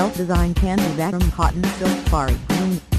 self-designed Kanjivaram cotton silk safari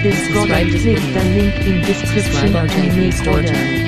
If you like, Like this product, subscribe click the link in description Subscribe make Store order.